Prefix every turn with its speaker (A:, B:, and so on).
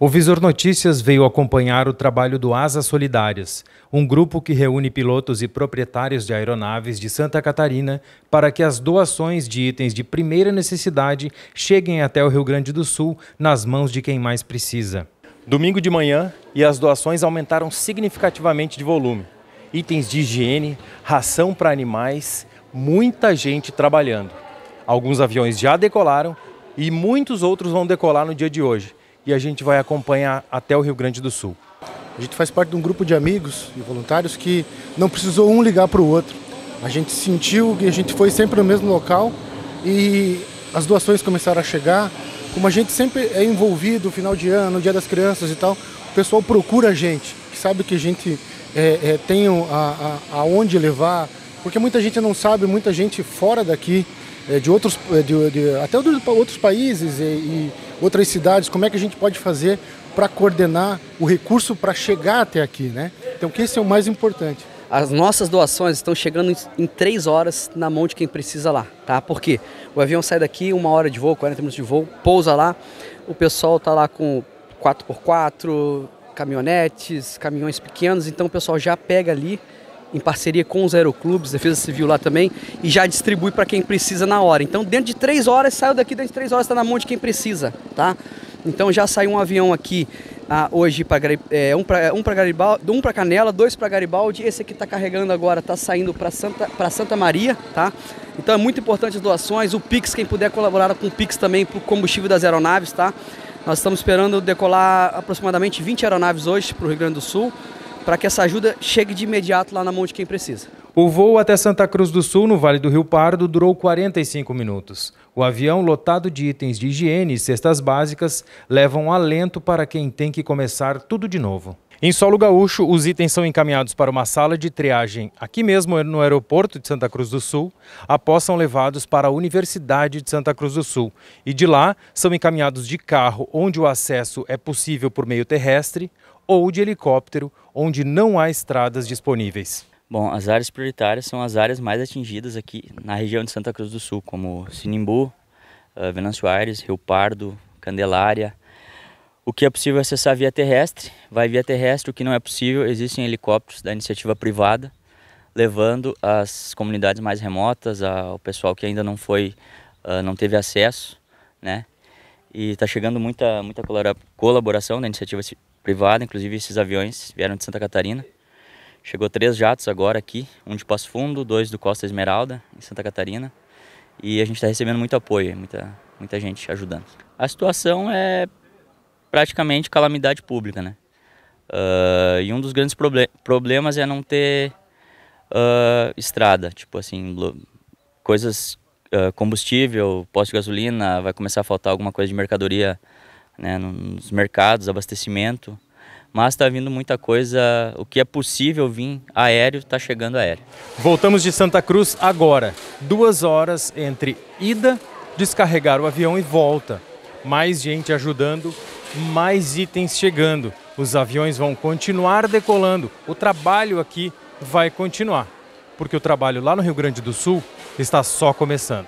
A: O Visor Notícias veio acompanhar o trabalho do Asas Solidárias, um grupo que reúne pilotos e proprietários de aeronaves de Santa Catarina para que as doações de itens de primeira necessidade cheguem até o Rio Grande do Sul nas mãos de quem mais precisa. Domingo de manhã e as doações aumentaram significativamente de volume. Itens de higiene, ração para animais, muita gente trabalhando. Alguns aviões já decolaram e muitos outros vão decolar no dia de hoje e a gente vai acompanhar até o Rio Grande do Sul.
B: A gente faz parte de um grupo de amigos e voluntários que não precisou um ligar para o outro. A gente sentiu que a gente foi sempre no mesmo local e as doações começaram a chegar. Como a gente sempre é envolvido final de ano, no dia das crianças e tal, o pessoal procura a gente, que sabe que a gente é, é, tem a, a, aonde levar, porque muita gente não sabe, muita gente fora daqui, é, de outros, é, de, de, até outros países e, e outras cidades, como é que a gente pode fazer para coordenar o recurso para chegar até aqui, né? Então, que esse é o mais importante.
C: As nossas doações estão chegando em, três horas na mão de quem precisa lá, tá? Porque o avião sai daqui, uma hora de voo, 40 minutos de voo, pousa lá, o pessoal tá lá com 4x4, caminhonetes, caminhões pequenos, então o pessoal já pega ali em parceria com os aeroclubes, Defesa Civil lá também, e já distribui para quem precisa na hora. Então, dentro de três horas, saiu daqui, dentro de três horas está na mão de quem precisa, tá? Então, já saiu um avião aqui ah, hoje para é, um para um Garibaldi, um para Canela, dois para Garibaldi. Esse aqui está carregando agora, está saindo para Santa para Santa Maria, tá? Então é muito importante as doações. O Pix, quem puder colaborar com o Pix também para o combustível das aeronaves, tá? Nós estamos esperando decolar aproximadamente 20 aeronaves hoje para o Rio Grande do Sul para que essa ajuda chegue de imediato lá na mão de quem precisa.
A: O voo até Santa Cruz do Sul, no Vale do Rio Pardo, durou 45 minutos. O avião, lotado de itens de higiene e cestas básicas, leva um alento para quem tem que começar tudo de novo. Em solo gaúcho, os itens são encaminhados para uma sala de triagem aqui mesmo no aeroporto de Santa Cruz do Sul, após são levados para a Universidade de Santa Cruz do Sul. E de lá são encaminhados de carro, onde o acesso é possível por meio terrestre, ou de helicóptero, onde não há estradas disponíveis.
D: Bom, as áreas prioritárias são as áreas mais atingidas aqui na região de Santa Cruz do Sul, como Sinimbu, uh, Venâncio Aires, Rio Pardo, Candelária. O que é possível acessar via terrestre, vai via terrestre. O que não é possível, existem helicópteros da iniciativa privada, levando as comunidades mais remotas, ao pessoal que ainda não foi, uh, não teve acesso, né? E está chegando muita, muita colaboração da iniciativa privada, inclusive esses aviões vieram de Santa Catarina. Chegou três jatos agora aqui, um de Passo Fundo, dois do Costa Esmeralda, em Santa Catarina. E a gente está recebendo muito apoio, muita, muita gente ajudando. A situação é praticamente calamidade pública, né? Uh, e um dos grandes proble problemas é não ter uh, estrada, tipo assim, coisas, uh, combustível, posto de gasolina, vai começar a faltar alguma coisa de mercadoria né, nos mercados, abastecimento. Mas está vindo muita coisa, o que é possível vir aéreo está chegando aéreo.
A: Voltamos de Santa Cruz agora. Duas horas entre ida, descarregar o avião e volta. Mais gente ajudando, mais itens chegando. Os aviões vão continuar decolando. O trabalho aqui vai continuar, porque o trabalho lá no Rio Grande do Sul está só começando.